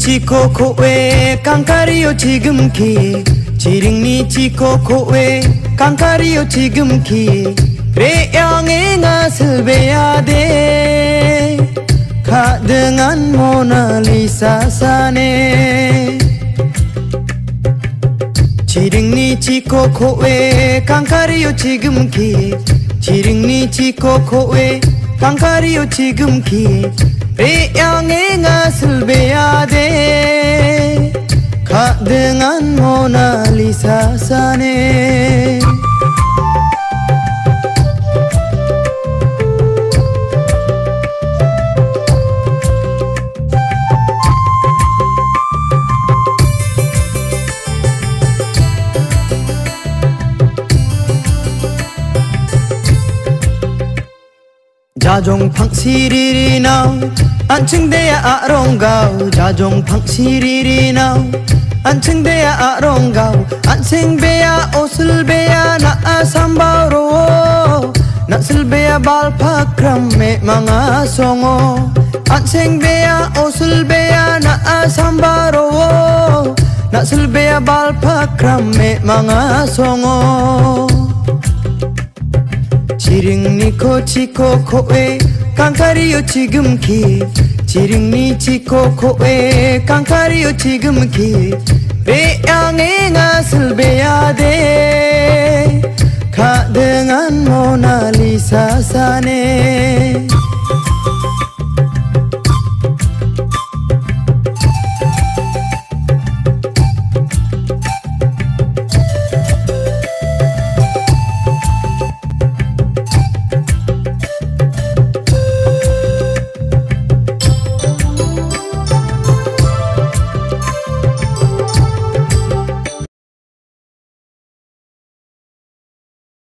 치코코에 깡카리오 지금키. 지링니 치코 코에 깡카리오 지금 키. 레양의 ngas을 베야 돼. 가등한 모나리사 사네 지링니 치코 코에 깡카리오 지금 키. 지링니 치코 코에 깡카리오 지금 키. 레양의 ngas을 자종팡 시리리나 안층대야 아롱가우 자종팡 시리리나 안층대야 아롱가 Singbea o silbea na asambaro Na silbea balpakram me mga songo At singbea o silbea na asambaro Na silbea balpakram me mga songo Chiringni ko chiko koe Kankariyo chigumki Chiringni chiko koe Kankariyo chigumki Biangin asal biade Kak dengan Mona Lisa sane